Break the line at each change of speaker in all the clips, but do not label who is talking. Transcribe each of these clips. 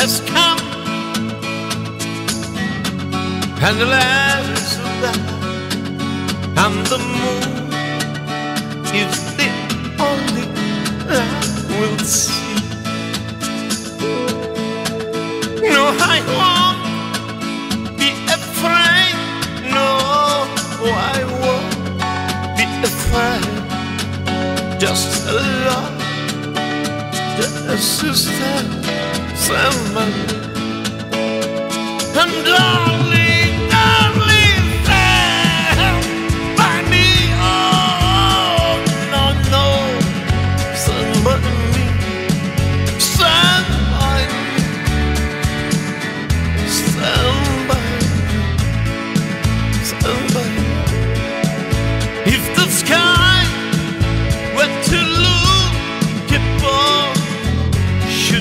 has come. And the light is alive And the moon is the only light we'll see. No, I won't be afraid No, I won't be afraid Just a love, just a sister somebody. And darling,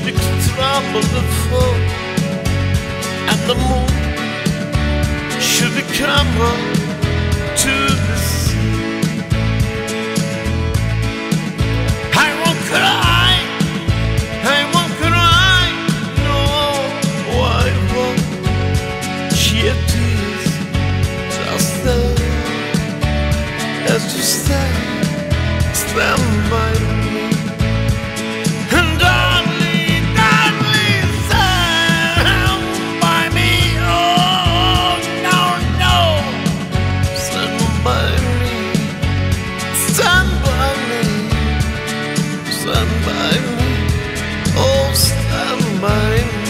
it trouble the fall? and the moon should be become to the sea. I won't cry, I won't cry, no, I won't shed tears. Just there, as you stand, stand Me. Oh, stand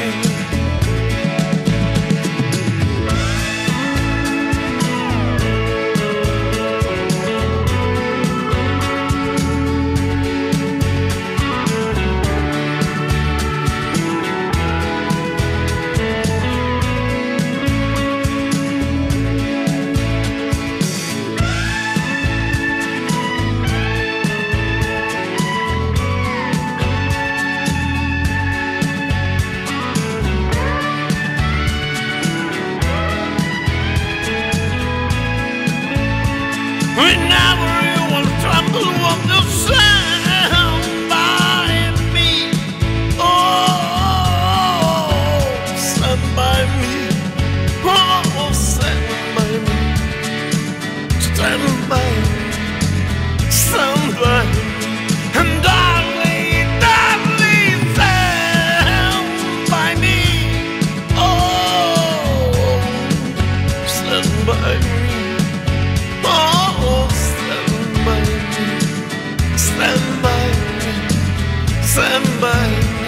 by me. Stand